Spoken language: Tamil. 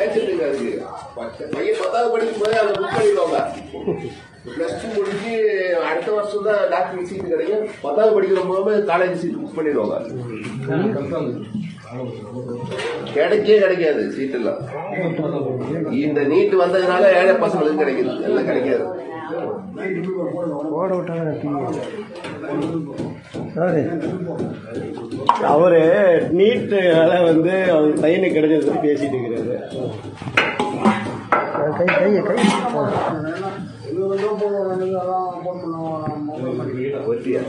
ஏஜென்ட்டுங்க அதுக்கு பையன் பத்தாவது படிக்கும் போதே அதை புக் பண்ணிடுவாங்க. பிளஸ் டூ முடிஞ்சு அடுத்த வருஷம் தான் டாக்டர் சீட்டு கிடைக்கும். பத்தாவது படிக்கிற போது காலேஜ் சீட் புக் பண்ணிடுவாங்க. கிடைக்கவே கிடைக்காது சீட் எல்லாம். இந்த நீட் வந்ததுனால ஏழை பசங்களுக்கு கிடைக்குது. எல்லாம் கிடைக்காது. அவரு நீட்டுனால வந்து அவர் பையனுக்கு கிடைச்சது பேசிட்டு இருக்கிறாரு. கை கையை கை. ஒட்டியா